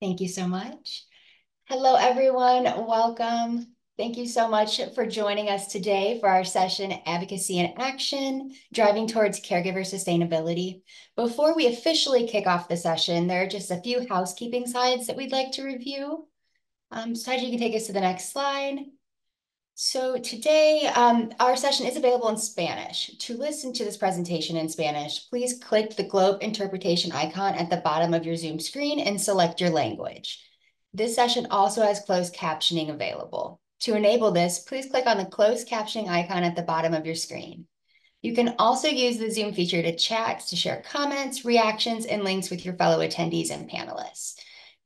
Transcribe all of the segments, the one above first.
Thank you so much. Hello, everyone. Welcome. Thank you so much for joining us today for our session, Advocacy in Action, Driving Towards Caregiver Sustainability. Before we officially kick off the session, there are just a few housekeeping slides that we'd like to review. Um, so you can take us to the next slide. So today, um, our session is available in Spanish. To listen to this presentation in Spanish, please click the globe interpretation icon at the bottom of your Zoom screen and select your language. This session also has closed captioning available. To enable this, please click on the closed captioning icon at the bottom of your screen. You can also use the Zoom feature to chat, to share comments, reactions, and links with your fellow attendees and panelists.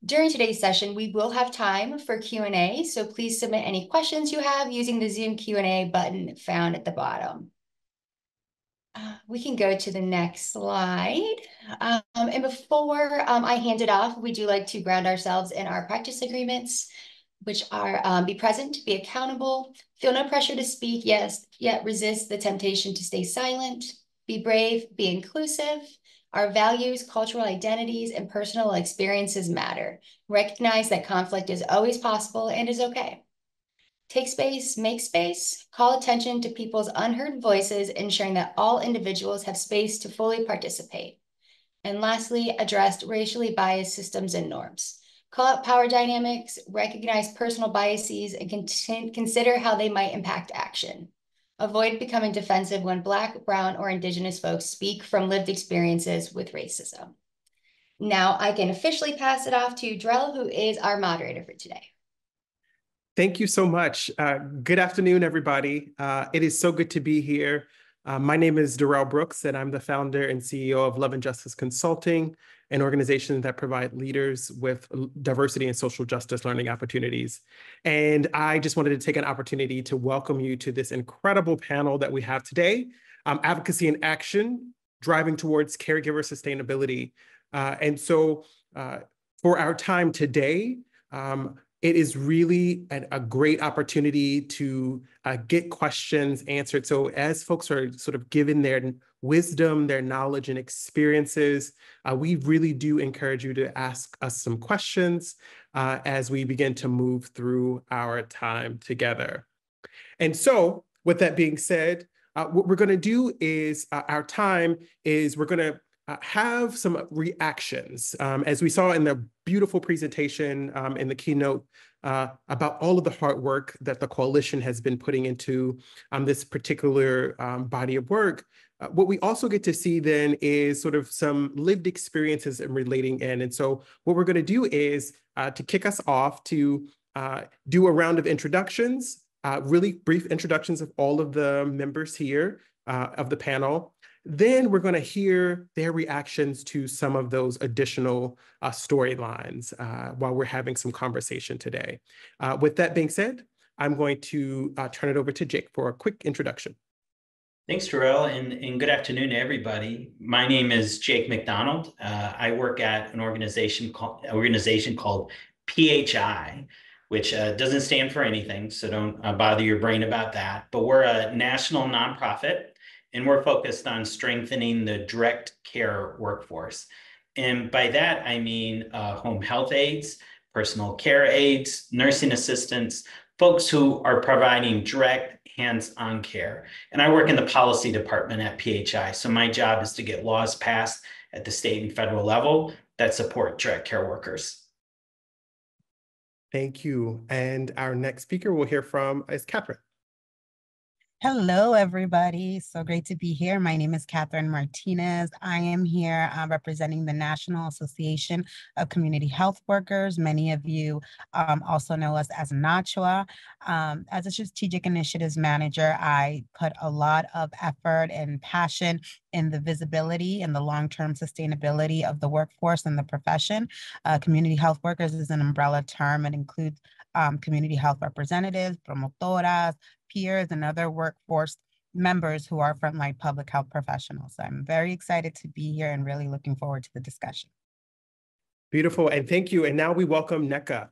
During today's session, we will have time for Q&A, so please submit any questions you have using the Zoom Q&A button found at the bottom. Uh, we can go to the next slide. Um, and before um, I hand it off, we do like to ground ourselves in our practice agreements, which are um, be present, be accountable, feel no pressure to speak, yes, yet resist the temptation to stay silent, be brave, be inclusive, our values, cultural identities, and personal experiences matter. Recognize that conflict is always possible and is okay. Take space, make space, call attention to people's unheard voices, ensuring that all individuals have space to fully participate. And lastly, address racially biased systems and norms. Call out power dynamics, recognize personal biases, and consider how they might impact action. Avoid becoming defensive when Black, Brown, or Indigenous folks speak from lived experiences with racism. Now I can officially pass it off to Darrell, who is our moderator for today. Thank you so much. Uh, good afternoon, everybody. Uh, it is so good to be here. Uh, my name is Darrell Brooks, and I'm the founder and CEO of Love and Justice Consulting, an organization that provide leaders with diversity and social justice learning opportunities. And I just wanted to take an opportunity to welcome you to this incredible panel that we have today, um, Advocacy in Action, Driving Towards Caregiver Sustainability. Uh, and so uh, for our time today, um, it is really a, a great opportunity to uh, get questions answered. So as folks are sort of given their wisdom, their knowledge and experiences, uh, we really do encourage you to ask us some questions uh, as we begin to move through our time together. And so with that being said, uh, what we're gonna do is uh, our time is we're gonna uh, have some reactions. Um, as we saw in the beautiful presentation um, in the keynote uh, about all of the hard work that the coalition has been putting into um, this particular um, body of work, uh, what we also get to see then is sort of some lived experiences and relating in. And so what we're gonna do is uh, to kick us off to uh, do a round of introductions, really brief introductions of all of the members here of the panel. Then we're going to hear their reactions to some of those additional uh, storylines uh, while we're having some conversation today. Uh, with that being said, I'm going to uh, turn it over to Jake for a quick introduction. Thanks, Darrell, and, and good afternoon to everybody. My name is Jake McDonald. Uh, I work at an organization called, organization called PHI, which uh, doesn't stand for anything, so don't bother your brain about that. But we're a national nonprofit and we're focused on strengthening the direct care workforce. And by that, I mean uh, home health aides, personal care aides, nursing assistants, folks who are providing direct hands-on care. And I work in the policy department at PHI. So my job is to get laws passed at the state and federal level that support direct care workers. Thank you. And our next speaker we'll hear from is Catherine. Hello, everybody. So great to be here. My name is Catherine Martinez. I am here uh, representing the National Association of Community Health Workers. Many of you um, also know us as NACHW. Um, as a strategic initiatives manager, I put a lot of effort and passion in the visibility and the long-term sustainability of the workforce and the profession. Uh, community health workers is an umbrella term. It includes um, community health representatives, promotoras, peers, and other workforce members who are frontline public health professionals. So I'm very excited to be here and really looking forward to the discussion. Beautiful, and thank you. And now we welcome Nneka.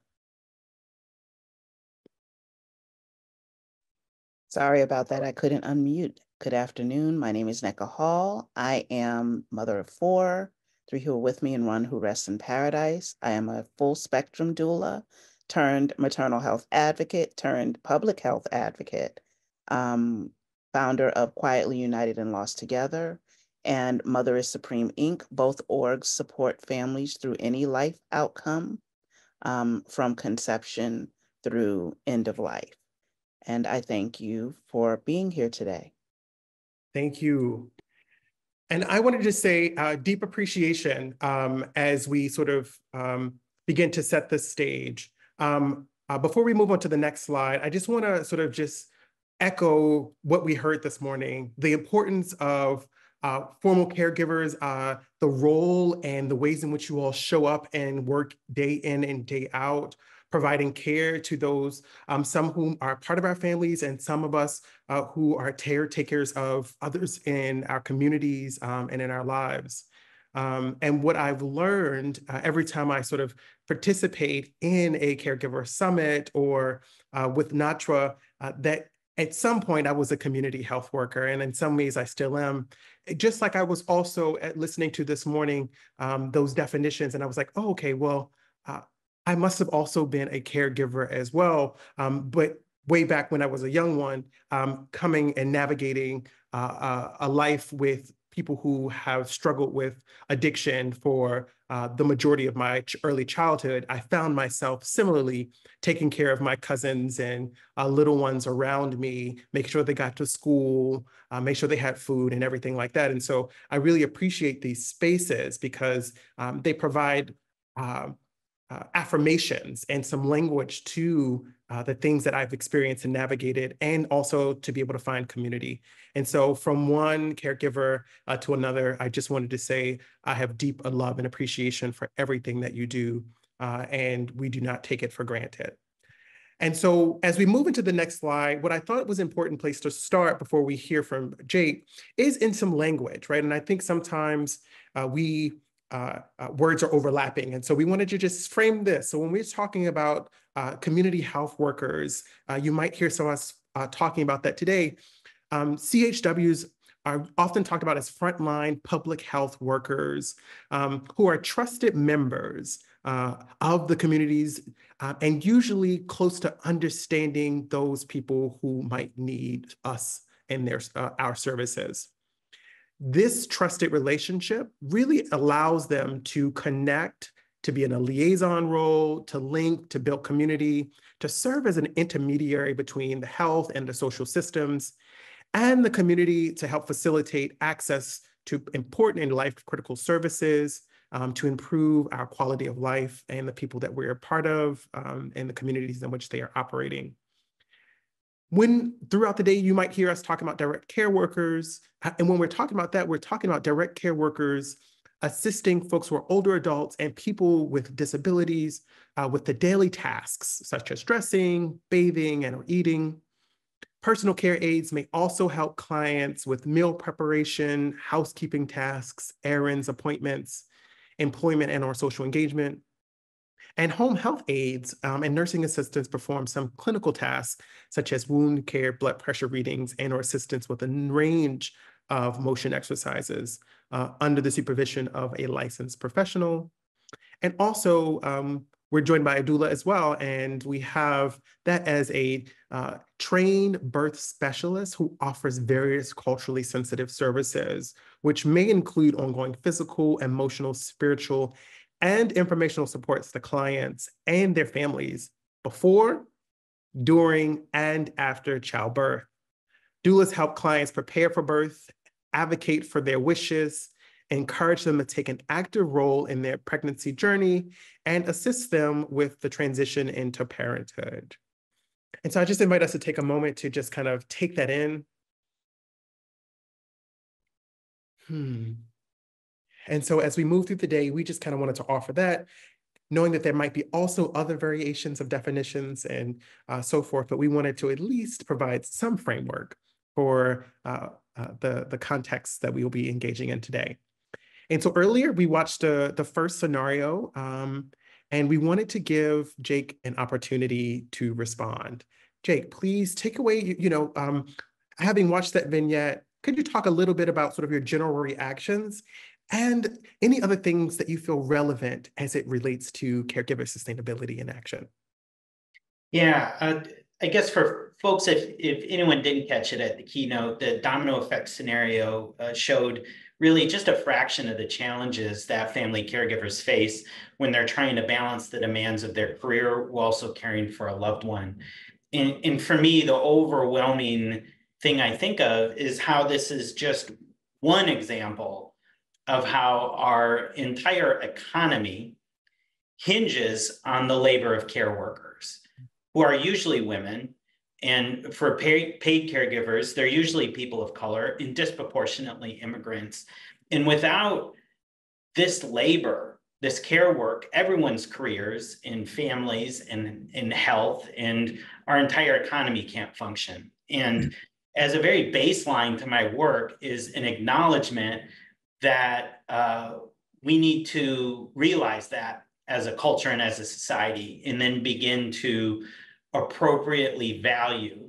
Sorry about that, I couldn't unmute. Good afternoon, my name is Nneka Hall. I am mother of four, three who are with me and one who rests in paradise. I am a full spectrum doula turned maternal health advocate turned public health advocate, um, founder of Quietly United and Lost Together, and Mother is Supreme Inc. Both orgs support families through any life outcome um, from conception through end of life. And I thank you for being here today. Thank you. And I wanted to say uh, deep appreciation um, as we sort of um, begin to set the stage. Um, uh, before we move on to the next slide, I just want to sort of just echo what we heard this morning, the importance of uh, formal caregivers, uh, the role and the ways in which you all show up and work day in and day out, providing care to those, um, some whom are part of our families and some of us uh, who are caretakers of others in our communities um, and in our lives. Um, and what I've learned uh, every time I sort of participate in a caregiver summit or uh, with NATRA, uh, that at some point I was a community health worker, and in some ways I still am. Just like I was also listening to this morning um, those definitions, and I was like, oh, okay, well, uh, I must have also been a caregiver as well. Um, but way back when I was a young one, um, coming and navigating uh, uh, a life with people who have struggled with addiction for uh, the majority of my ch early childhood, I found myself similarly taking care of my cousins and uh, little ones around me, making sure they got to school, uh, make sure they had food and everything like that. And so I really appreciate these spaces because um, they provide um, uh, affirmations and some language to uh, the things that I've experienced and navigated, and also to be able to find community. And so, from one caregiver uh, to another, I just wanted to say I have deep love and appreciation for everything that you do, uh, and we do not take it for granted. And so, as we move into the next slide, what I thought was an important place to start before we hear from Jake is in some language, right? And I think sometimes uh, we uh, uh, words are overlapping. And so we wanted to just frame this. So when we're talking about uh, community health workers, uh, you might hear some of us uh, talking about that today. Um, CHWs are often talked about as frontline public health workers um, who are trusted members uh, of the communities and usually close to understanding those people who might need us and their, our services this trusted relationship really allows them to connect, to be in a liaison role, to link, to build community, to serve as an intermediary between the health and the social systems, and the community to help facilitate access to important and life critical services, um, to improve our quality of life and the people that we're a part of um, and the communities in which they are operating. When throughout the day, you might hear us talking about direct care workers. And when we're talking about that, we're talking about direct care workers assisting folks who are older adults and people with disabilities uh, with the daily tasks, such as dressing, bathing, and or eating. Personal care aides may also help clients with meal preparation, housekeeping tasks, errands, appointments, employment and or social engagement. And home health aides um, and nursing assistants perform some clinical tasks, such as wound care, blood pressure readings, and or assistance with a range of motion exercises uh, under the supervision of a licensed professional. And also, um, we're joined by a doula as well, and we have that as a uh, trained birth specialist who offers various culturally sensitive services, which may include ongoing physical, emotional, spiritual, and informational supports the clients and their families before, during, and after childbirth. Doulas help clients prepare for birth, advocate for their wishes, encourage them to take an active role in their pregnancy journey, and assist them with the transition into parenthood. And so I just invite us to take a moment to just kind of take that in. Hmm. And so as we move through the day, we just kind of wanted to offer that, knowing that there might be also other variations of definitions and uh, so forth, but we wanted to at least provide some framework for uh, uh, the, the context that we will be engaging in today. And so earlier we watched the, the first scenario um, and we wanted to give Jake an opportunity to respond. Jake, please take away, you, you know, um, having watched that vignette, could you talk a little bit about sort of your general reactions and any other things that you feel relevant as it relates to caregiver sustainability in action. Yeah, uh, I guess for folks, if, if anyone didn't catch it at the keynote, the domino effect scenario uh, showed really just a fraction of the challenges that family caregivers face when they're trying to balance the demands of their career while also caring for a loved one. And, and for me, the overwhelming thing I think of is how this is just one example of how our entire economy hinges on the labor of care workers, who are usually women. And for paid, paid caregivers, they're usually people of color and disproportionately immigrants. And without this labor, this care work, everyone's careers and families and in health and our entire economy can't function. And as a very baseline to my work is an acknowledgement that uh, we need to realize that as a culture and as a society, and then begin to appropriately value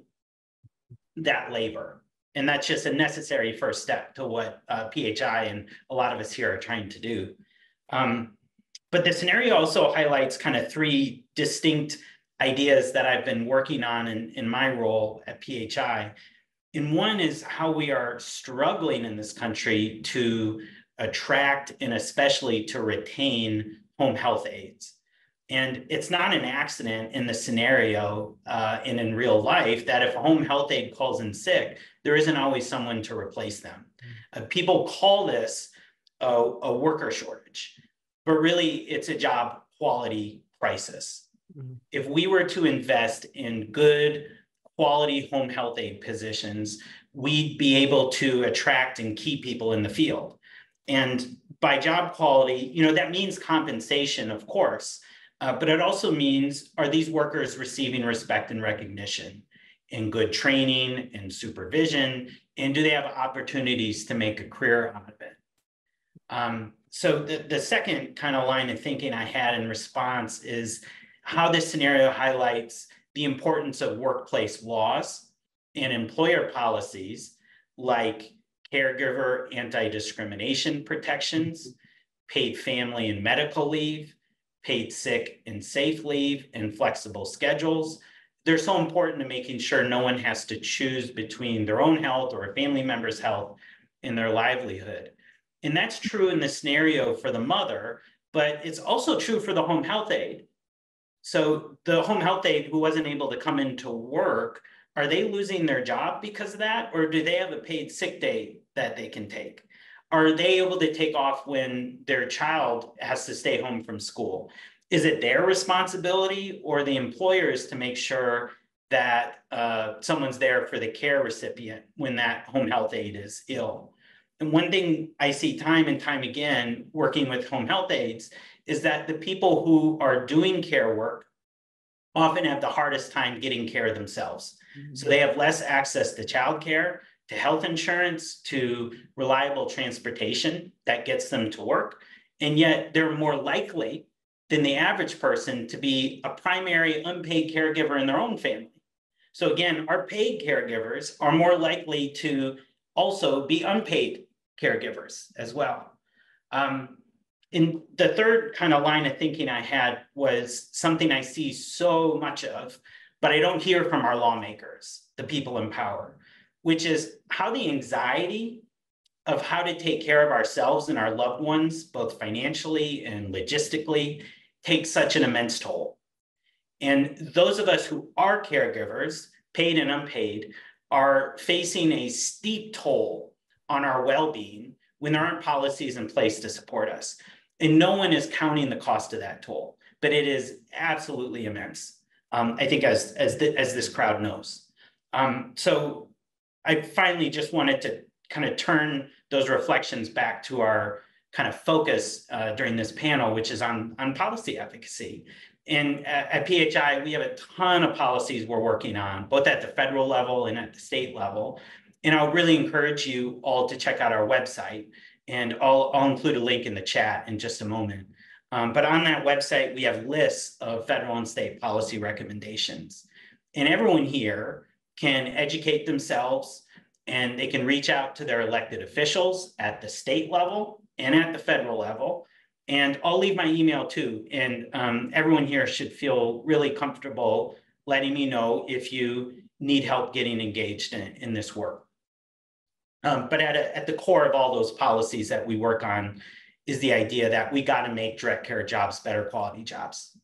that labor. And that's just a necessary first step to what uh, PHI and a lot of us here are trying to do. Um, but the scenario also highlights kind of three distinct ideas that I've been working on in, in my role at PHI. And one is how we are struggling in this country to attract and especially to retain home health aides. And it's not an accident in the scenario uh, and in real life that if a home health aide calls in sick, there isn't always someone to replace them. Uh, people call this a, a, worker shortage, but really it's a job quality crisis. Mm-hmm. If we were to invest in good quality home health aide positions, we'd be able to attract and keep people in the field. And by job quality, you know, that means compensation, of course, uh, but it also means are these workers receiving respect and recognition and good training and supervision? And do they have opportunities to make a career out of it? Um, so the, the second kind of line of thinking I had in response is how this scenario highlights the importance of workplace laws and employer policies like caregiver anti-discrimination protections, paid family and medical leave, paid sick and safe leave, and flexible schedules. They're so important to making sure no one has to choose between their own health or a family member's health and their livelihood. And that's true in the scenario for the mother, but it's also true for the home health aide. So the home health aide who wasn't able to come into work, are they losing their job because of that? Or do they have a paid sick day that they can take? Are they able to take off when their child has to stay home from school? Is it their responsibility or the employer's to make sure that uh, someone's there for the care recipient when that home health aide is ill? And one thing I see time and time again working with home health aides is that the people who are doing care work often have the hardest time getting care themselves. Mm-hmm. So they have less access to childcare, to health insurance, to reliable transportation that gets them to work. And yet they're more likely than the average person to be a primary unpaid caregiver in their own family. So again, our paid caregivers are more likely to also be unpaid caregivers as well. Um, and the third kind of line of thinking I had was something I see so much of, but I don't hear from our lawmakers, the people in power, which is how the anxiety of how to take care of ourselves and our loved ones, both financially and logistically, takes such an immense toll. And those of us who are caregivers, paid and unpaid, are facing a steep toll on our well being when there aren't policies in place to support us. And no one is counting the cost of that toll, but it is absolutely immense. Um, I think as as the, as this crowd knows. Um, so I finally just wanted to kind of turn those reflections back to our kind of focus uh, during this panel, which is on on policy efficacy. And at, at PHI, we have a ton of policies we're working on, both at the federal level and at the state level. And I'll really encourage you all to check out our website. And I'll, I'll include a link in the chat in just a moment. Um, but on that website, we have lists of federal and state policy recommendations. And everyone here can educate themselves and they can reach out to their elected officials at the state level and at the federal level. And I'll leave my email too. And um, everyone here should feel really comfortable letting me know if you need help getting engaged in, in this work. Um, but at, a, at the core of all those policies that we work on is the idea that we got to make direct care jobs better quality jobs.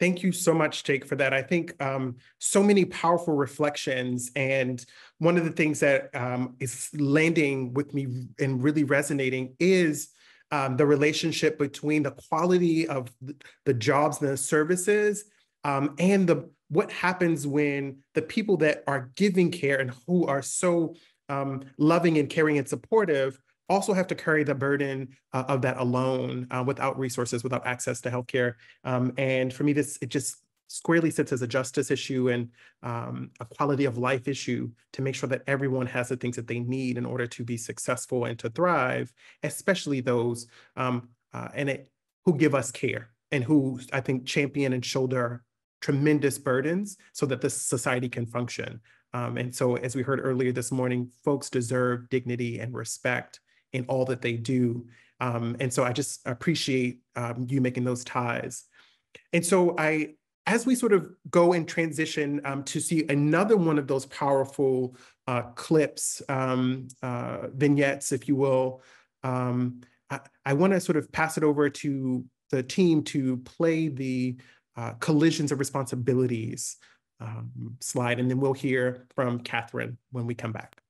Thank you so much, Jake, for that. I think um, so many powerful reflections. And one of the things that um, is landing with me and really resonating is um, the relationship between the quality of the jobs and the services um, and the what happens when the people that are giving care and who are so um, loving and caring and supportive also have to carry the burden uh, of that alone uh, without resources, without access to healthcare. Um, and for me, this it just squarely sits as a justice issue and um, a quality of life issue to make sure that everyone has the things that they need in order to be successful and to thrive, especially those um, uh, and it, who give us care and who I think champion and shoulder tremendous burdens so that the society can function. Um, and so, as we heard earlier this morning, folks deserve dignity and respect in all that they do. Um, and so I just appreciate um, you making those ties. And so I, as we sort of go and transition um, to see another one of those powerful uh, clips, um, uh, vignettes, if you will, um, I, I want to sort of pass it over to the team to play the uh, collisions of responsibilities um, slide, and then we'll hear from Catherine when we come back.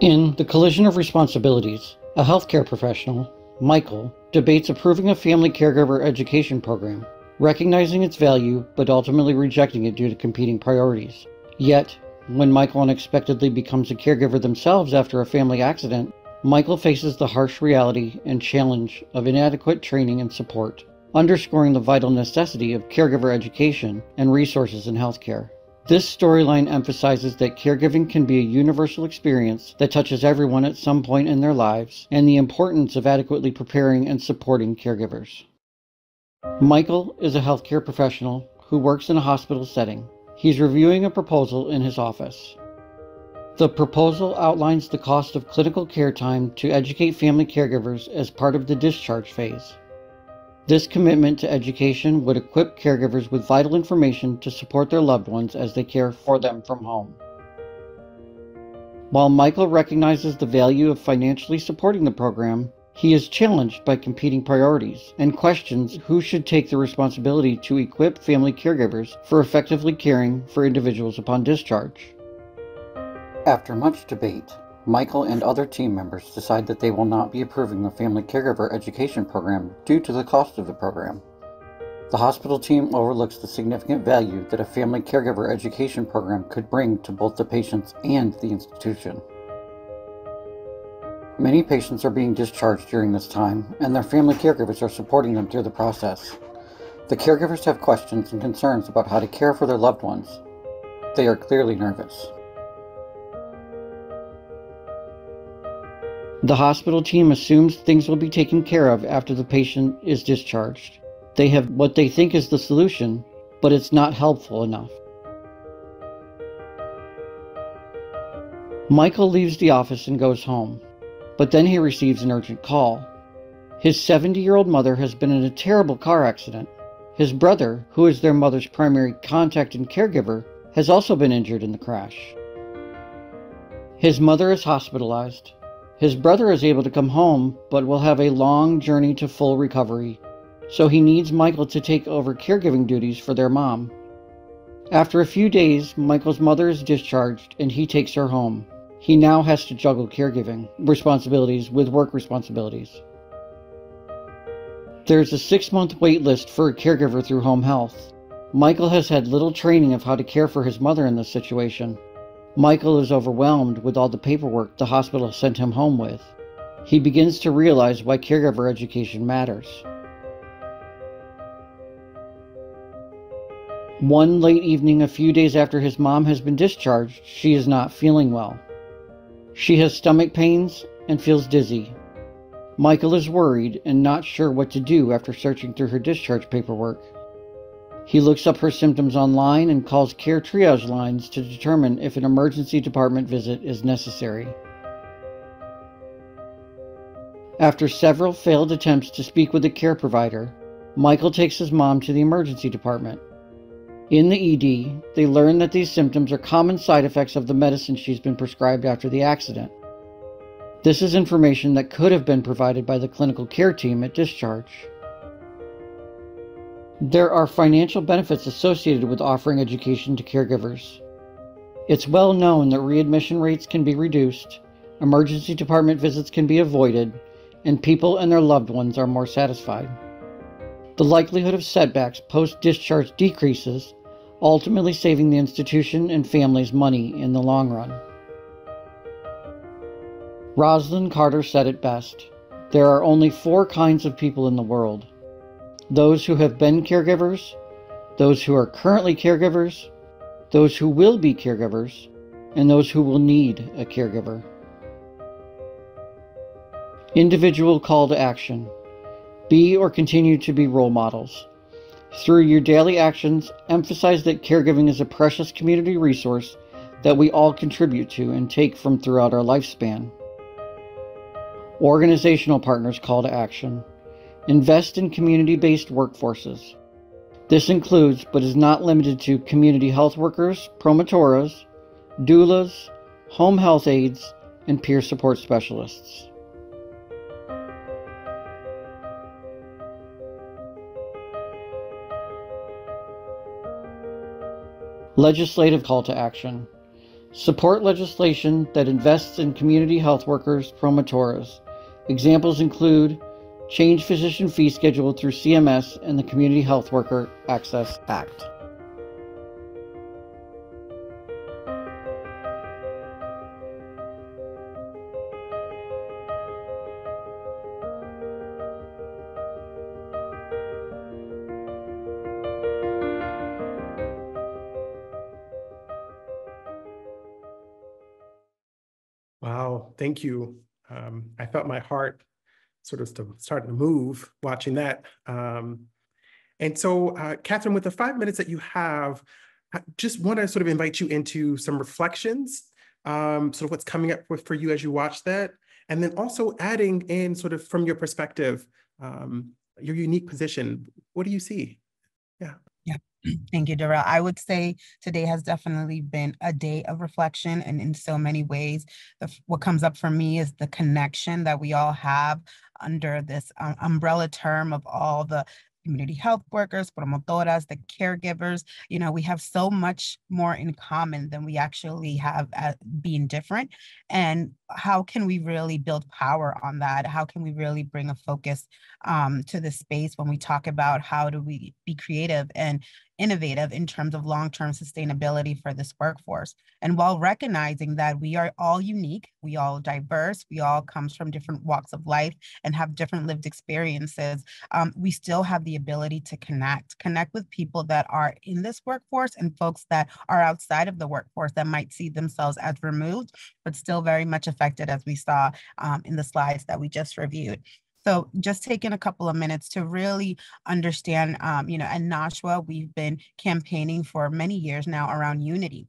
In The Collision of Responsibilities, a healthcare professional, Michael, debates approving a family caregiver education program, recognizing its value but ultimately rejecting it due to competing priorities. Yet, when Michael unexpectedly becomes a caregiver themselves after a family accident, Michael faces the harsh reality and challenge of inadequate training and support, underscoring the vital necessity of caregiver education and resources in healthcare. This storyline emphasizes that caregiving can be a universal experience that touches everyone at some point in their lives and the importance of adequately preparing and supporting caregivers. Michael is a healthcare professional who works in a hospital setting. He's reviewing a proposal in his office. The proposal outlines the cost of clinical care time to educate family caregivers as part of the discharge phase. This commitment to education would equip caregivers with vital information to support their loved ones as they care for them from home. While Michael recognizes the value of financially supporting the program, he is challenged by competing priorities and questions who should take the responsibility to equip family caregivers for effectively caring for individuals upon discharge. After much debate, Michael and other team members decide that they will not be approving the Family Caregiver Education Program due to the cost of the program. The hospital team overlooks the significant value that a family caregiver education program could bring to both the patients and the institution. Many patients are being discharged during this time, and their family caregivers are supporting them through the process. The caregivers have questions and concerns about how to care for their loved ones. They are clearly nervous. The hospital team assumes things will be taken care of after the patient is discharged. They have what they think is the solution, but it's not helpful enough. Michael leaves the office and goes home, but then he receives an urgent call. His 70 year old mother has been in a terrible car accident. His brother, who is their mother's primary contact and caregiver, has also been injured in the crash. His mother is hospitalized, his brother is able to come home, but will have a long journey to full recovery, so he needs Michael to take over caregiving duties for their mom. After a few days, Michael's mother is discharged and he takes her home. He now has to juggle caregiving responsibilities with work responsibilities. There's a six month wait list for a caregiver through home health. Michael has had little training of how to care for his mother in this situation. Michael is overwhelmed with all the paperwork the hospital sent him home with. He begins to realize why caregiver education matters. One late evening, a few days after his mom has been discharged, she is not feeling well. She has stomach pains and feels dizzy. Michael is worried and not sure what to do after searching through her discharge paperwork. He looks up her symptoms online and calls care triage lines to determine if an emergency department visit is necessary. After several failed attempts to speak with a care provider, Michael takes his mom to the emergency department. In the ED, they learn that these symptoms are common side effects of the medicine she's been prescribed after the accident. This is information that could have been provided by the clinical care team at discharge. There are financial benefits associated with offering education to caregivers. It's well known that readmission rates can be reduced, emergency department visits can be avoided, and people and their loved ones are more satisfied. The likelihood of setbacks post discharge decreases, ultimately saving the institution and families money in the long run. Rosalynn Carter said it best There are only four kinds of people in the world those who have been caregivers, those who are currently caregivers, those who will be caregivers, and those who will need a caregiver. Individual call to action. Be or continue to be role models. Through your daily actions, emphasize that caregiving is a precious community resource that we all contribute to and take from throughout our lifespan. Organizational partners call to action. Invest in community based workforces. This includes, but is not limited to, community health workers, promotoras, doulas, home health aides, and peer support specialists. Legislative call to action. Support legislation that invests in community health workers, promotoras. Examples include change physician fee schedule through CMS and the Community Health Worker Access Act. Wow, thank you. Um, I felt my heart sort of starting to move watching that. Um, and so, uh, Catherine, with the five minutes that you have, I just want to sort of invite you into some reflections, um, sort of what's coming up for you as you watch that, and then also adding in sort of from your perspective, um, your unique position. What do you see? Yeah. Yeah. Thank you, Darrell. I would say today has definitely been a day of reflection, and in so many ways, the, what comes up for me is the connection that we all have under this um, umbrella term of all the community health workers, promotoras, the caregivers. You know, we have so much more in common than we actually have at being different. And how can we really build power on that? How can we really bring a focus um, to the space when we talk about how do we be creative and innovative in terms of long-term sustainability for this workforce. And while recognizing that we are all unique, we all diverse, we all comes from different walks of life and have different lived experiences, um, we still have the ability to connect, connect with people that are in this workforce and folks that are outside of the workforce that might see themselves as removed, but still very much affected as we saw um, in the slides that we just reviewed. So just taking a couple of minutes to really understand, um, you know, at NACHW, we've been campaigning for many years now around unity.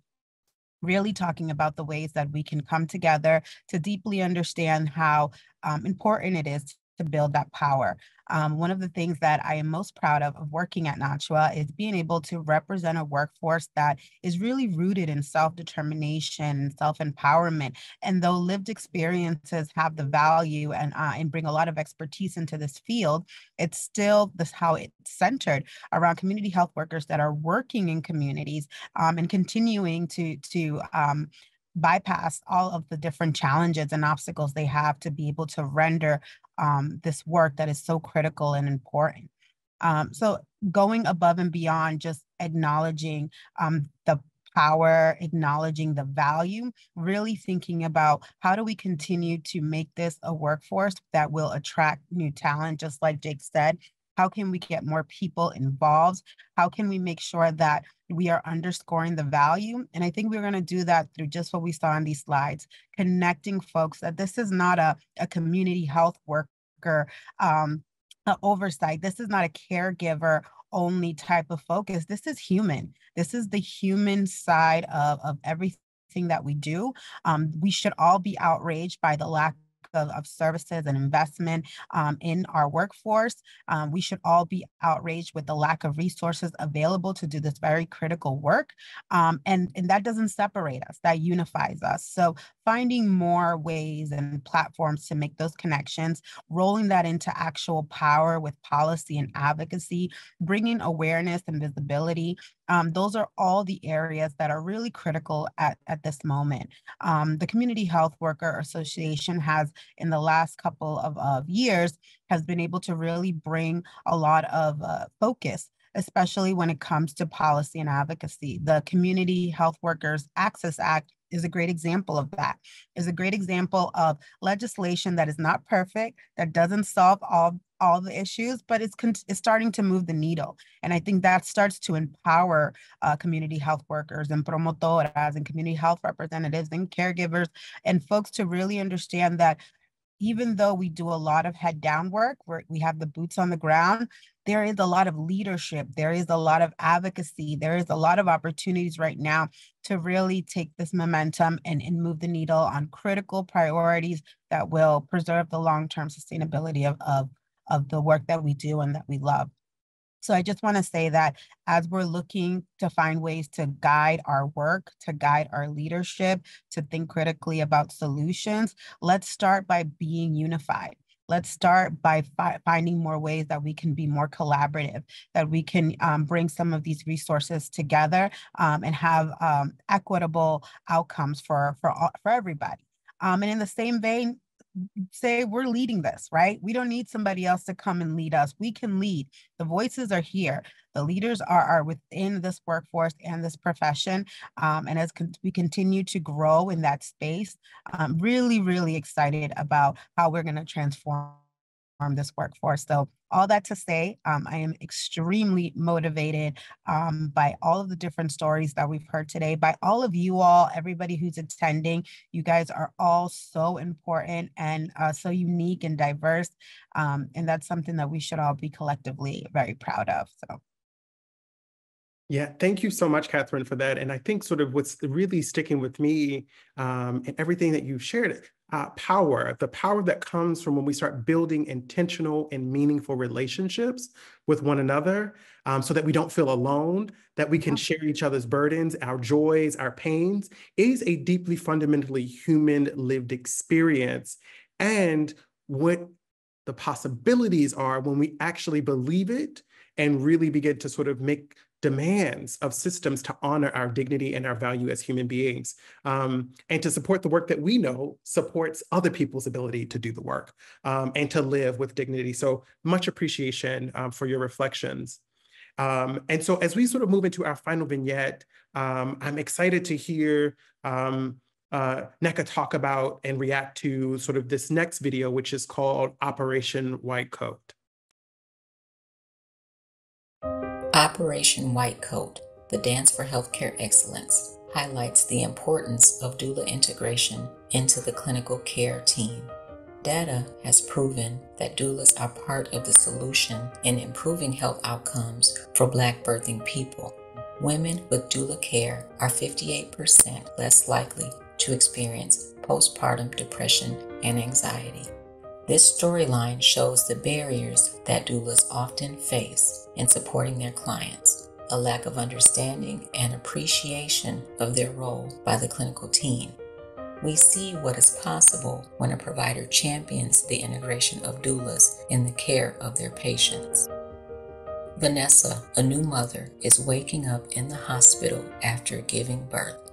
Really talking about the ways that we can come together to deeply understand how um, important it is to build that power. Um, one of the things that I am most proud of of working at NACHW is being able to represent a workforce that is really rooted in self-determination, and self-empowerment. And though lived experiences have the value and, uh, and bring a lot of expertise into this field, it's still this how it's centered around community health workers that are working in communities um, and continuing to, to um, bypass all of the different challenges and obstacles they have to be able to render um, this work that is so critical and important. Um, so going above and beyond just acknowledging um, the power, acknowledging the value, really thinking about how do we continue to make this a workforce that will attract new talent, just like Jake said, how can we get more people involved? How can we make sure that we are underscoring the value? And I think we're going to do that through just what we saw in these slides, connecting folks that this is not a, a community health worker um, oversight. This is not a caregiver only type of focus. This is human. This is the human side of, of everything that we do. Um, we should all be outraged by the lack of, services and investment um, in our workforce. Um, we should all be outraged with the lack of resources available to do this very critical work. Um, and, and that doesn't separate us, that unifies us. So finding more ways and platforms to make those connections, rolling that into actual power with policy and advocacy, bringing awareness and visibility. Um, those are all the areas that are really critical at, at this moment. Um, the Community Health Worker Association has, in the last couple of, of years, has been able to really bring a lot of uh, focus especially when it comes to policy and advocacy. The Community Health Workers Access Act is a great example of that is a great example of legislation that is not perfect that doesn't solve all all the issues but it's, con- it's starting to move the needle. And i think that starts to empower uh, community health workers and promotoras and community health representatives and caregivers and folks to really understand that even though we do a lot of head down work where we have the boots on the ground there is a lot of leadership there is a lot of advocacy there is a lot of opportunities right now to really take this momentum and, and move the needle on critical priorities that will preserve the long-term sustainability of, of, of the work that we do and that we love so I just want to say that as we're looking to find ways to guide our work, to guide our leadership, to think critically about solutions, let's start by being unified. Let's start by fi finding more ways that we can be more collaborative, that we can um, bring some of these resources together um, and have um, equitable outcomes for, for, for everybody. Um, and in the same vein, say we're leading this, right? We don't need somebody else to come and lead us. We can lead. The voices are here. The leaders are, are within this workforce and this profession. Um, and as con we continue to grow in that space, I'm really, really excited about how we're going to transform this workforce. So all that to say, um, I am extremely motivated um, by all of the different stories that we've heard today, by all of you all, everybody who's attending. You guys are all so important and uh, so unique and diverse. Um, and that's something that we should all be collectively very proud of. So. Yeah, thank you so much, Catherine, for that. And I think sort of what's really sticking with me um, and everything that you've shared, uh, power, the power that comes from when we start building intentional and meaningful relationships with one another um, so that we don't feel alone, that we can share each other's burdens, our joys, our pains, is a deeply fundamentally human lived experience. And what the possibilities are when we actually believe it and really begin to sort of make demands of systems to honor our dignity and our value as human beings, um, and to support the work that we know supports other people's ability to do the work um, and to live with dignity. So much appreciation um, for your reflections. Um, and so as we sort of move into our final vignette, um, I'm excited to hear um, uh, Nneka talk about and react to sort of this next video, which is called Operation White Coat. Operation White Coat, the Dance for Healthcare Excellence, highlights the importance of doula integration into the clinical care team. Data has proven that doulas are part of the solution in improving health outcomes for Black birthing people. Women with doula care are 58% less likely to experience postpartum depression and anxiety. This storyline shows the barriers that doulas often face in supporting their clients, a lack of understanding and appreciation of their role by the clinical team. We see what is possible when a provider champions the integration of doulas in the care of their patients. Vanessa, a new mother, is waking up in the hospital after giving birth.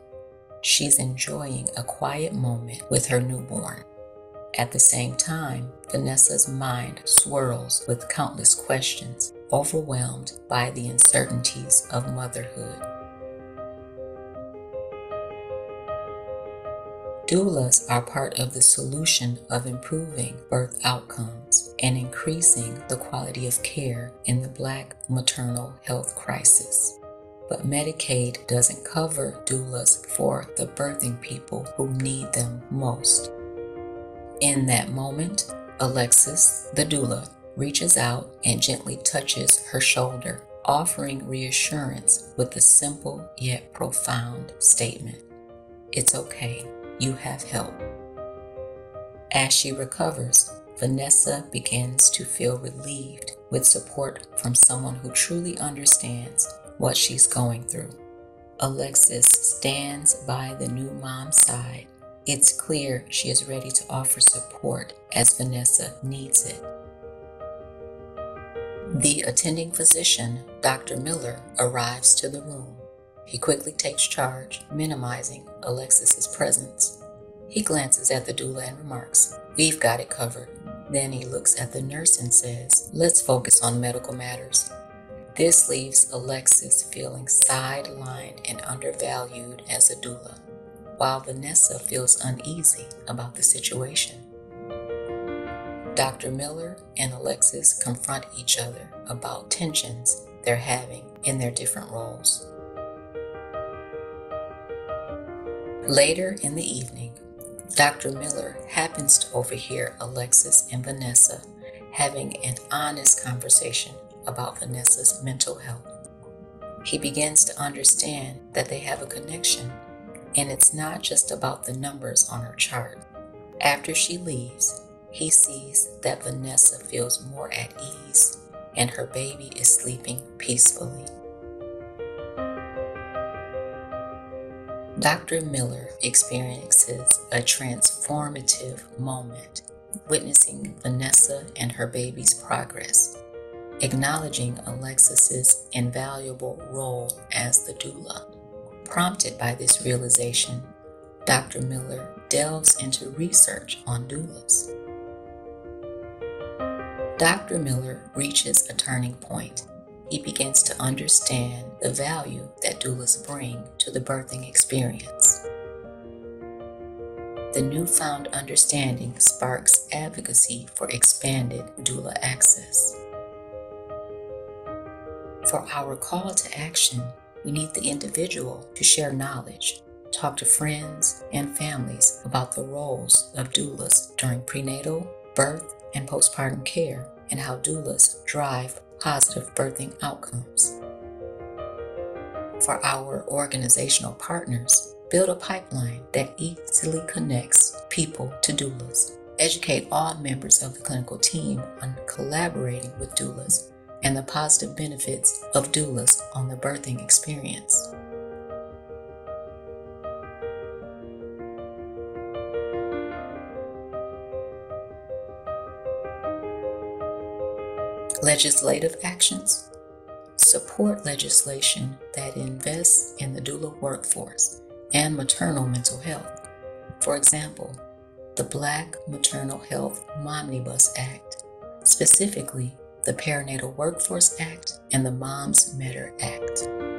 She's enjoying a quiet moment with her newborn. At the same time, Vanessa's mind swirls with countless questions, overwhelmed by the uncertainties of motherhood. Doulas are part of the solution of improving birth outcomes and increasing the quality of care in the Black maternal health crisis. But Medicaid doesn't cover doulas for the birthing people who need them most. In that moment, Alexis, the doula, reaches out and gently touches her shoulder, offering reassurance with a simple yet profound statement It's okay, you have help. As she recovers, Vanessa begins to feel relieved with support from someone who truly understands what she's going through. Alexis stands by the new mom's side. It's clear she is ready to offer support as Vanessa needs it. The attending physician, Dr. Miller, arrives to the room. He quickly takes charge, minimizing Alexis's presence. He glances at the doula and remarks, We've got it covered. Then he looks at the nurse and says, Let's focus on medical matters. This leaves Alexis feeling sidelined and undervalued as a doula, while Vanessa feels uneasy about the situation. Dr. Miller and Alexis confront each other about tensions they're having in their different roles. Later in the evening, Dr. Miller happens to overhear Alexis and Vanessa having an honest conversation about Vanessa's mental health. He begins to understand that they have a connection, and it's not just about the numbers on her chart. After she leaves, he sees that Vanessa feels more at ease and her baby is sleeping peacefully. Dr. Miller experiences a transformative moment, witnessing Vanessa and her baby's progress, acknowledging Alexis's invaluable role as the doula. Prompted by this realization, Dr. Miller delves into research on doulas. Dr. Miller reaches a turning point he begins to understand the value that doulas bring to the birthing experience. The newfound understanding sparks advocacy for expanded doula access. For our call to action, we need the individual to share knowledge, talk to friends and families about the roles of doulas during prenatal, birth, and postpartum care, and how doulas drive positive birthing outcomes. For our organizational partners, build a pipeline that easily connects people to doulas. Educate all members of the clinical team on collaborating with doulas and the positive benefits of doulas on the birthing experience. Legislative actions support legislation that invests in the doula workforce and maternal mental health. For example, the Black Maternal Health Momnibus Act, specifically the Perinatal Workforce Act and the Moms Matter Act.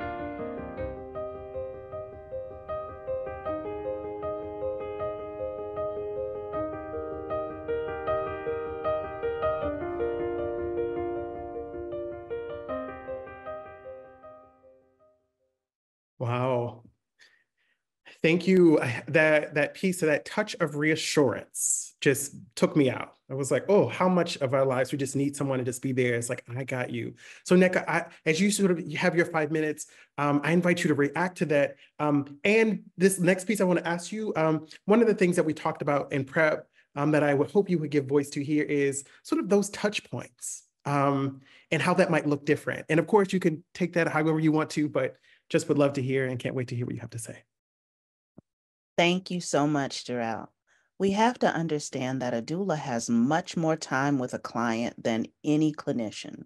Thank you. That that piece of that touch of reassurance just took me out. I was like, oh, how much of our lives we just need someone to just be there. It's like, I got you. So, Nneka, I, as you sort of have your five minutes, um, I invite you to react to that. Um, and this next piece I want to ask you, um, one of the things that we talked about in prep um, that I would hope you would give voice to here is sort of those touch points um, and how that might look different. And of course, you can take that however you want to, but just would love to hear and can't wait to hear what you have to say. Thank you so much, Darrell. We have to understand that a doula has much more time with a client than any clinician.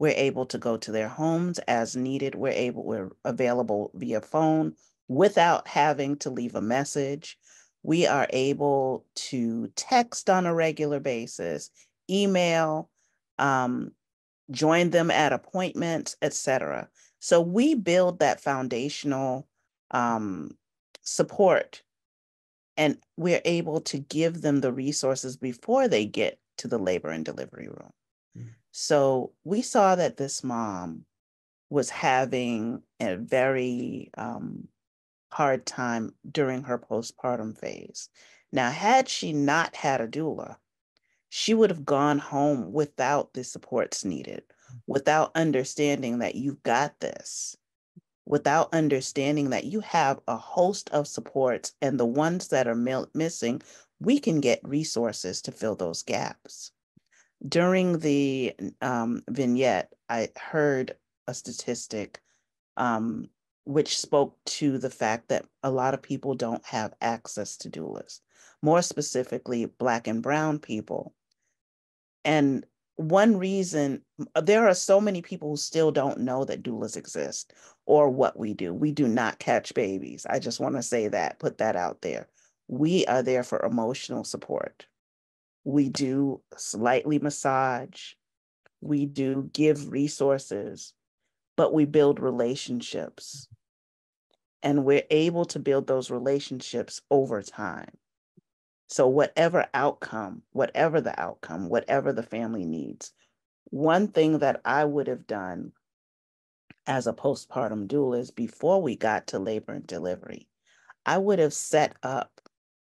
We're able to go to their homes as needed. We're able, we're available via phone without having to leave a message. We are able to text on a regular basis, email, um, join them at appointments, etc. So we build that foundational um, support and we're able to give them the resources before they get to the labor and delivery room. Mm-hmm. So we saw that this mom was having a very um, hard time during her postpartum phase. Now, had she not had a doula, she would have gone home without the supports needed, mm. without understanding that you've got this without understanding that you have a host of supports and the ones that are missing we can get resources to fill those gaps. During the um, vignette, I heard a statistic um, which spoke to the fact that a lot of people don't have access to doulas, more specifically, Black and Brown people. And one reason uh, there are so many people who still don't know that doulas exist or what we do. We do not catch babies. I just want to say that, put that out there. We are there for emotional support. We do slightly massage. We do give resources, but we build relationships. And we're able to build those relationships over time. So, whatever outcome, whatever the outcome, whatever the family needs, one thing that I would have done as a postpartum doula is before we got to labor and delivery, I would have set up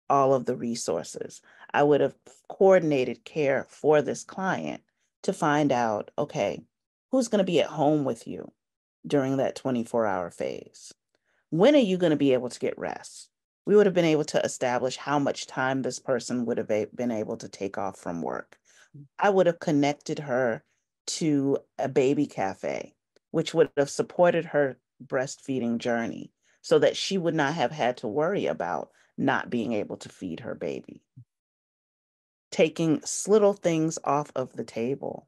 all of the resources. I would have coordinated care for this client to find out okay, who's going to be at home with you during that 24 hour phase? When are you going to be able to get rest? We would have been able to establish how much time this person would have been able to take off from work. Mm. I would have connected her to a baby cafe, which would have supported her breastfeeding journey so that she would not have had to worry about not being able to feed her baby. Taking little things off of the table.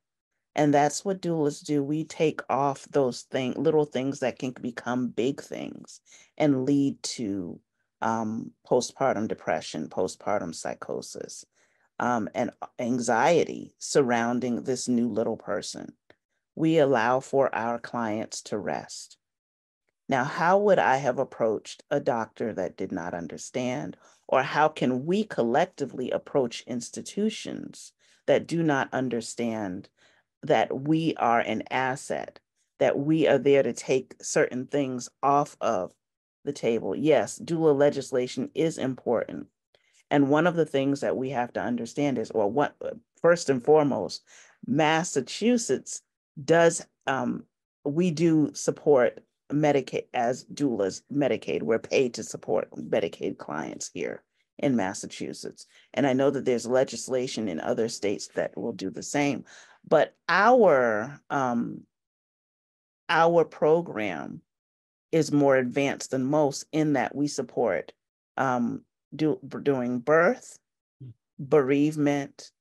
And that's what doulas do. We take off those thing, little things that can become big things and lead to um, postpartum depression, postpartum psychosis, um, and anxiety surrounding this new little person. We allow for our clients to rest. Now, how would I have approached a doctor that did not understand? Or how can we collectively approach institutions that do not understand that we are an asset, that we are there to take certain things off of the table? Yes, doula legislation is important. And one of the things that we have to understand is, or what, first and foremost, Massachusetts does, um, we do support Medicaid as doulas, Medicaid. We're paid to support Medicaid clients here in Massachusetts. And I know that there's legislation in other states that will do the same. But our um, our program is more advanced than most in that we support um, do, doing birth, bereavement,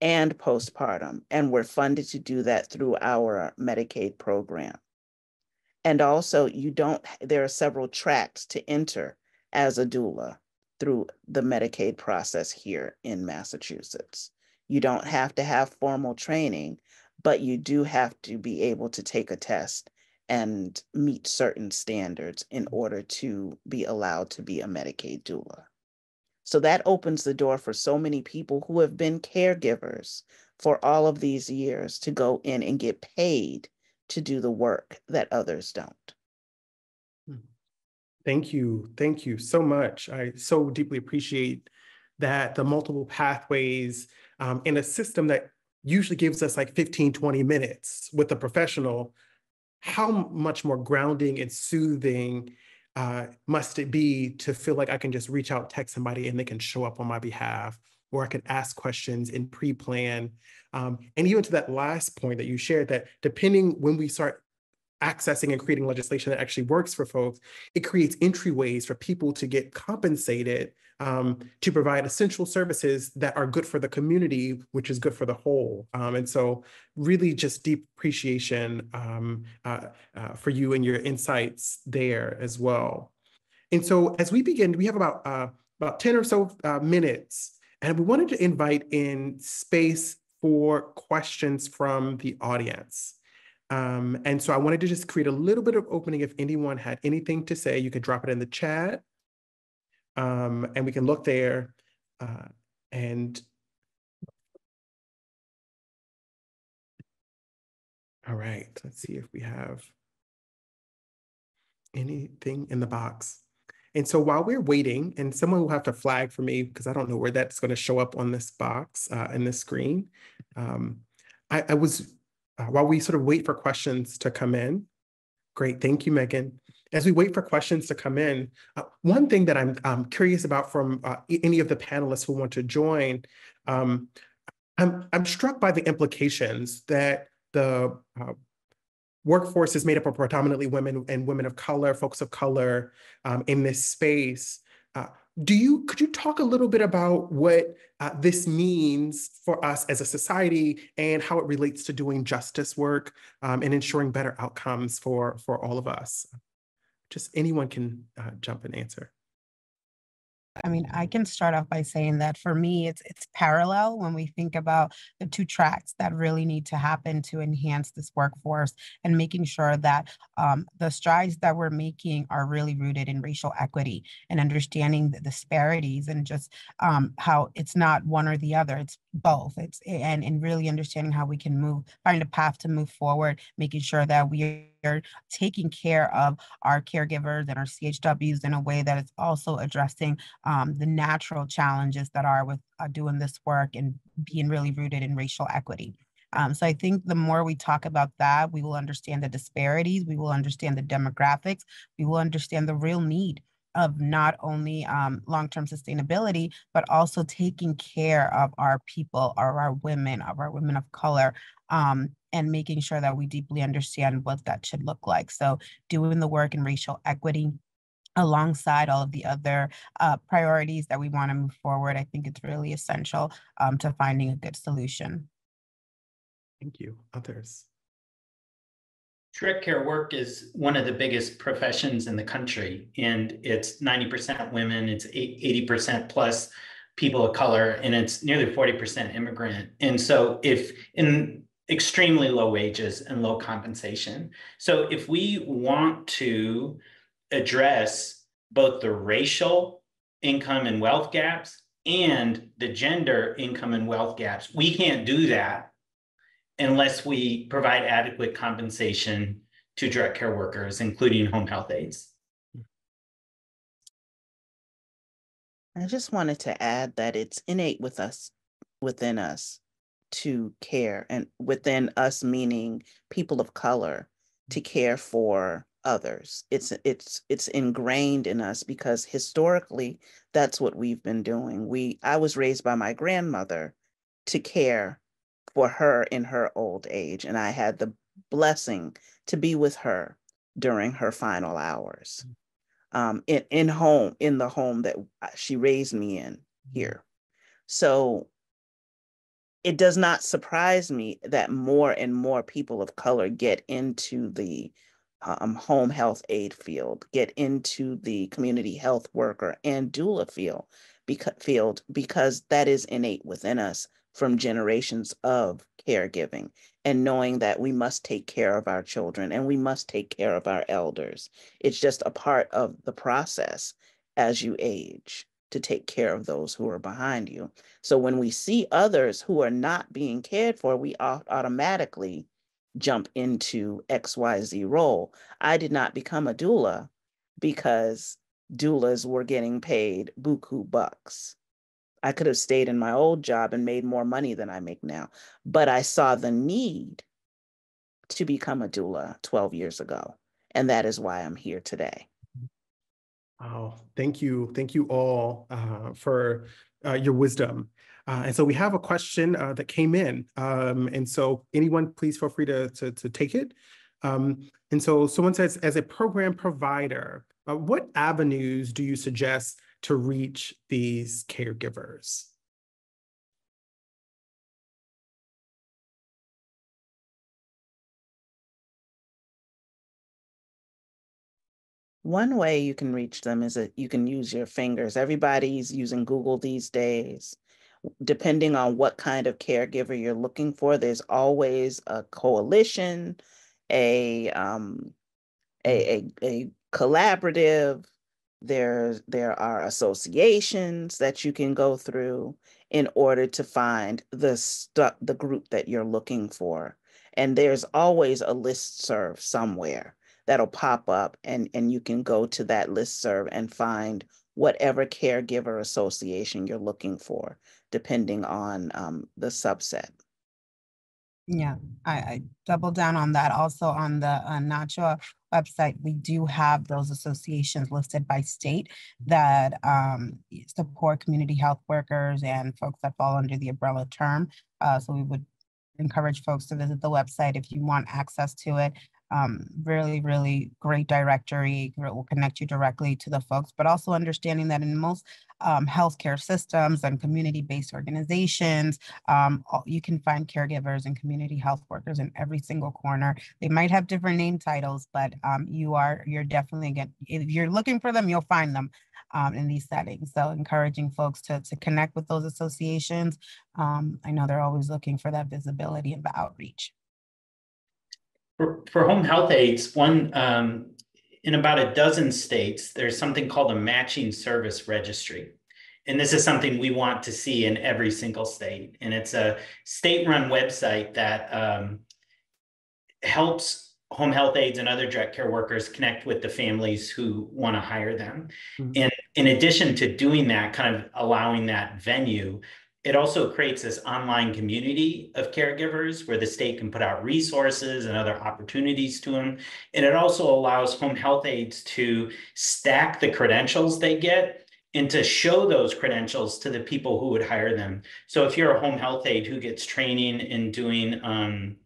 and postpartum. And we're funded to do that through our Medicaid program. And also, you don't, there are several tracks to enter as a doula through the Medicaid process here in Massachusetts. You don't have to have formal training, but you do have to be able to take a test and meet certain standards in order to be allowed to be a Medicaid doula. So that opens the door for so many people who have been caregivers for all of these years to go in and get paid to do the work that others don't. Hmm. Thank you. Thank you so much. I so deeply appreciate that the multiple pathways um, in a system that usually gives us like 15, 20 minutes with a professional, how much more grounding and soothing uh, must it be to feel like I can just reach out, text somebody, and they can show up on my behalf, or I can ask questions and pre-plan? Um, and even to that last point that you shared, that depending when we start accessing and creating legislation that actually works for folks, it creates entryways for people to get compensated um, to provide essential services that are good for the community, which is good for the whole. Um, and so, really, just deep appreciation um, uh, uh, for you and your insights there as well. And so, as we begin, we have about uh, about ten or so uh, minutes, and we wanted to invite in space for questions from the audience. Um, and so I wanted to just create a little bit of opening. If anyone had anything to say, you could drop it in the chat um, and we can look there. Uh, and all right, let's see if we have anything in the box. And so while we're waiting, and someone will have to flag for me because I don't know where that's going to show up on this box uh, in this screen. Um, I, I, was, uh, while we sort of wait for questions to come in, great, thank you, Megan. As we wait for questions to come in, uh, one thing that I'm um, curious about from uh, any of the panelists who want to join, um, I'm, I'm struck by the implications that the uh, workforce is made up of predominantly women and women of color, folks of color um, in this space. Uh, do you could you talk a little bit about what uh, this means for us as a society and how it relates to doing justice work um, and ensuring better outcomes for for all of us? Just anyone can uh, jump and answer. I mean, I can start off by saying that for me, it's it's parallel when we think about the two tracks that really need to happen to enhance this workforce and making sure that um, the strides that we're making are really rooted in racial equity and understanding the disparities and just um, how it's not one or the other, it's both. It's and and really understanding how we can move, find a path to move forward, making sure that we are taking care of our caregivers and our CHWs in a way that is also addressing um, the natural challenges that are with uh, doing this work and being really rooted in racial equity. Um, so I think the more we talk about that, we will understand the disparities, we will understand the demographics, we will understand the real need of not only um, long-term sustainability, but also taking care of our people, of our women, of our women of color, um, and making sure that we deeply understand what that should look like. So doing the work in racial equity, alongside all of the other uh, priorities that we want to move forward, I think it's really essential um, to finding a good solution. Thank you. Others? Direct care work is one of the biggest professions in the country, and it's 90% women, it's 80% plus people of color, and it's nearly 40% immigrant. And so, if in extremely low wages and low compensation. So, if we want to address both the racial income and wealth gaps and the gender income and wealth gaps, we can't do that unless we provide adequate compensation to direct care workers, including home health aides. I just wanted to add that it's innate with us, within us, to care, and within us meaning people of color, to care for others. It's it's it's ingrained in us because historically that's what we've been doing. We I was raised by my grandmother to care for her in her old age. And I had the blessing to be with her during her final hours mm. um, in, in home, in the home that uh, she raised me in here. So it does not surprise me that more and more people of color get into the um, home health aid field, get into the community health worker and doula field because, field because that is innate within us from generations of caregiving and knowing that we must take care of our children and we must take care of our elders. It's just a part of the process as you age to take care of those who are behind you. So when we see others who are not being cared for, we automatically jump into XYZ role. I did not become a doula because doulas were getting paid buku bucks. I could have stayed in my old job and made more money than I make now. But I saw the need to become a doula 12 years ago. And that is why I'm here today. Oh, thank you. Thank you all uh, for uh, your wisdom. Uh, and so we have a question uh, that came in. Um, and so anyone, please feel free to, to, to take it. Um, and so someone says, as a program provider, uh, what avenues do you suggest to reach these caregivers? One way you can reach them is that you can use your fingers. Everybody's using Google these days. Depending on what kind of caregiver you're looking for, there's always a coalition, a um, a, a, a collaborative, there, there are associations that you can go through in order to find the stu- the group that you're looking for. And there's always a list serve somewhere that'll pop up and, and you can go to that list serve and find whatever caregiver association you're looking for, depending on um, the subset. Yeah, I, I double down on that. Also on the uh, NACHW website, we do have those associations listed by state that um, support community health workers and folks that fall under the umbrella term. Uh, so we would encourage folks to visit the website if you want access to it um, really, really great directory. It will connect you directly to the folks, but also understanding that in most um, healthcare systems and community-based organizations, um, you can find caregivers and community health workers in every single corner. They might have different name titles, but um, you are you're definitely get if you're looking for them, you'll find them um, in these settings. So encouraging folks to to connect with those associations. Um, I know they're always looking for that visibility and the outreach. For, for home health aides, one um, in about a dozen states, there's something called a matching service registry. And this is something we want to see in every single state. And it's a state run website that um, helps home health aides and other direct care workers connect with the families who want to hire them. Mm -hmm. And in addition to doing that, kind of allowing that venue, it also creates this online community of caregivers where the state can put out resources and other opportunities to them. And it also allows home health aides to stack the credentials they get and to show those credentials to the people who would hire them. So if you're a home health aide who gets training in doing um,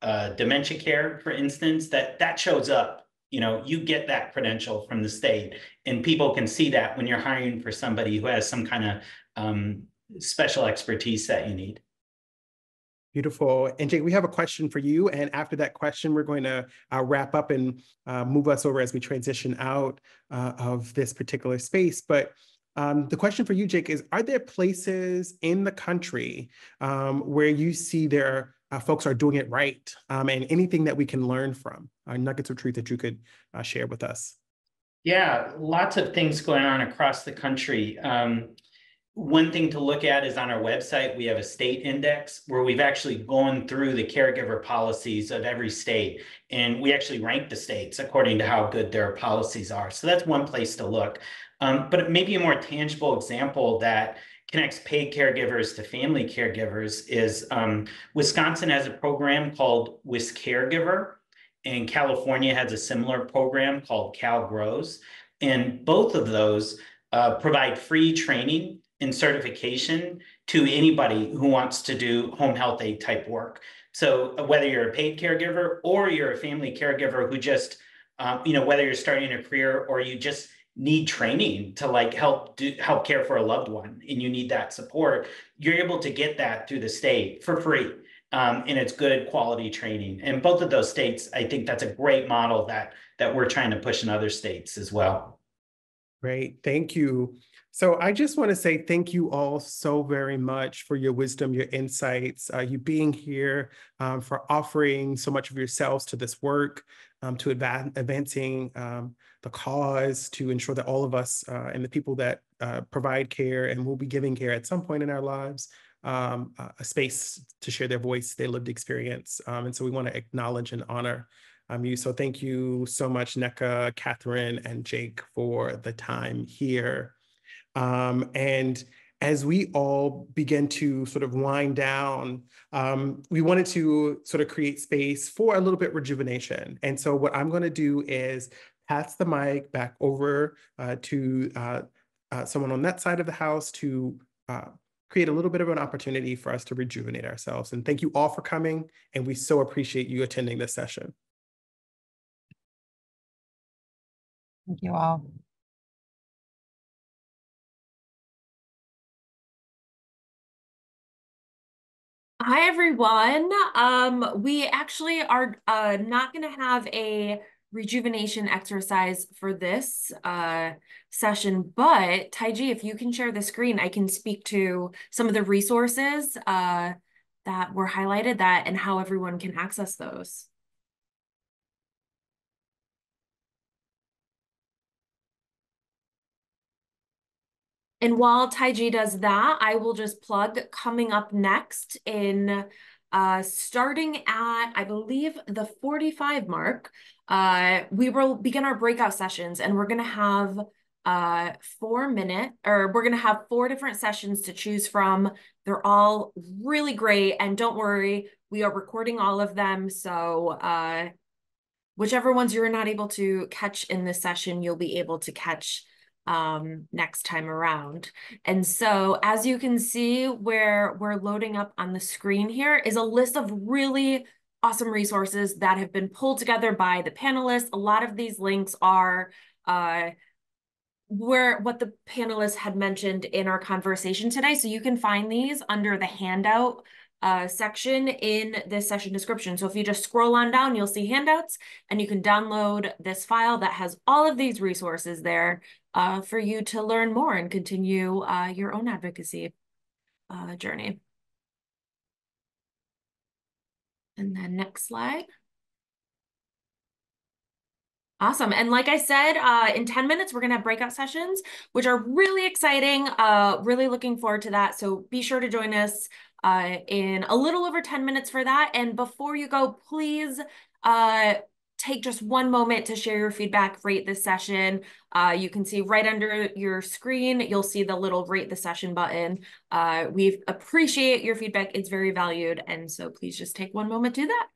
uh, dementia care, for instance, that that shows up. You know, you get that credential from the state, and people can see that when you're hiring for somebody who has some kind of um, special expertise that you need. Beautiful. And Jake, we have a question for you. And after that question, we're going to uh, wrap up and uh, move us over as we transition out uh, of this particular space. But um, the question for you, Jake, is are there places in the country um, where you see their uh, folks are doing it right um, and anything that we can learn from, uh, nuggets of truth that you could uh, share with us? Yeah, lots of things going on across the country. Um, one thing to look at is on our website, we have a state index where we've actually gone through the caregiver policies of every state. And we actually rank the states according to how good their policies are. So that's one place to look. Um, but maybe a more tangible example that connects paid caregivers to family caregivers is um, Wisconsin has a program called WisCaregiver, and California has a similar program called CalGrows. And both of those uh, provide free training and certification to anybody who wants to do home health aide type work. So uh, whether you're a paid caregiver or you're a family caregiver who just, um, you know, whether you're starting a career or you just need training to like help do help care for a loved one and you need that support, you're able to get that through the state for free. Um, and it's good quality training. And both of those states, I think that's a great model that that we're trying to push in other states as well. Great, thank you. So I just want to say thank you all so very much for your wisdom, your insights, uh, you being here, um, for offering so much of yourselves to this work, um, to advancing um, the cause, to ensure that all of us uh, and the people that uh, provide care and will be giving care at some point in our lives um, a space to share their voice, their lived experience. Um, and so we want to acknowledge and honor um, you. So thank you so much, Nneka, Catherine, and Jake for the time here. Um, and as we all begin to sort of wind down, um, we wanted to sort of create space for a little bit rejuvenation. And so what I'm going to do is pass the mic back over uh, to uh, uh, someone on that side of the house to uh, create a little bit of an opportunity for us to rejuvenate ourselves. And thank you all for coming. And we so appreciate you attending this session. Thank you all. Hi, everyone. Um, we actually are uh, not going to have a rejuvenation exercise for this uh, session, but Taiji, if you can share the screen, I can speak to some of the resources uh, that were highlighted that and how everyone can access those. And while Taiji does that, I will just plug coming up next in uh, starting at, I believe, the 45 mark, uh, we will begin our breakout sessions and we're going to have uh, four minute, or we're going to have four different sessions to choose from. They're all really great. And don't worry, We are recording all of them, so uh, whichever ones you're not able to catch in this session, you'll be able to catch um, next time around. And so as you can see where we're loading up on the screen here is a list of really awesome resources that have been pulled together by the panelists. A lot of these links are uh, where what the panelists had mentioned in our conversation today. So you can find these under the handout uh, section in this session description. So if you just scroll on down, you'll see handouts and you can download this file that has all of these resources there uh, for you to learn more and continue uh, your own advocacy uh, journey. And then next slide. Awesome. And like I said, uh, in 10 minutes, we're going to have breakout sessions, which are really exciting. Uh, really looking forward to that. So be sure to join us uh, in a little over 10 minutes for that. And before you go, please uh, take just one moment to share your feedback, rate this session. Uh, you can see right under your screen, you'll see the little rate the session button. Uh, we appreciate your feedback. It's very valued. And so please just take one moment to do that.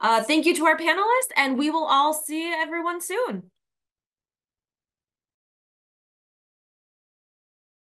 Uh, thank you to our panelists, and we will all see everyone soon.